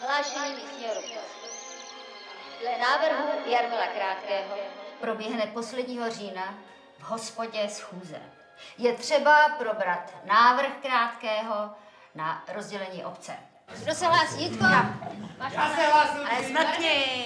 Hlášení místního. Dle návrhu Jarmila Krátkého proběhne posledního října v hospodě schůze. Je třeba probrat návrh Krátkého na rozdělení obce. Kdo se hlásí? Jitko? Máš Já se hlásím. Ale.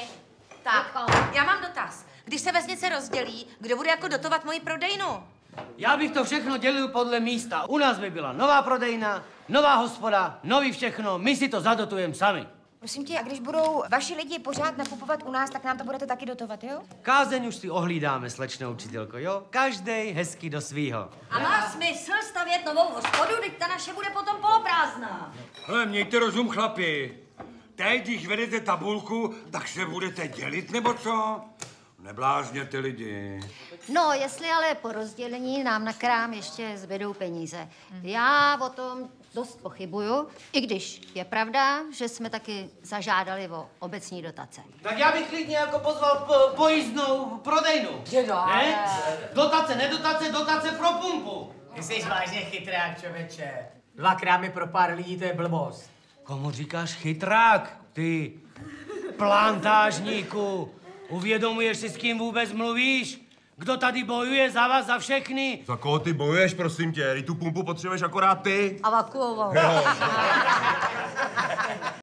Tak, já mám dotaz. Když se vesnice rozdělí, kdo bude jako dotovat moji prodejnu? Já bych to všechno dělil podle místa. U nás by byla nová prodejna, nová hospoda, nový všechno, my si to zadotujeme sami. Prosím tě, a když budou vaši lidi pořád nakupovat u nás, tak nám to budete taky dotovat, jo? Kázeň už si ohlídáme, slečnou učitelko, jo? Každej hezky do svýho. A má smysl stavět novou hospodu, teď ta naše bude potom poloprázdná. Hele, mějte rozum, chlapi. Teď, když vedete tabulku, tak se budete dělit, nebo co? Neblázněte lidi. No, jestli ale po rozdělení nám na krám ještě zbydou peníze. Já o tom dost pochybuju, i když je pravda, že jsme taky zažádali o obecní dotace. Tak já bych klidně jako pozval po, pojízdnou prodejnu. Dědo, Ne? Dotace, nedotace, dotace pro pumpu. Ty jsi vážně chytrák, čověče. Dva krámy pro pár lidí, to je blbost. Komu říkáš chytrák, ty plantážníku? Uvědomuješ si, s kým vůbec mluvíš? Kdo tady bojuje za vás, za všechny? Za koho ty bojuješ, prosím tě? Ty tu pumpu potřebuješ akorát ty. A vakuoval.